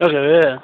Okay, yeah.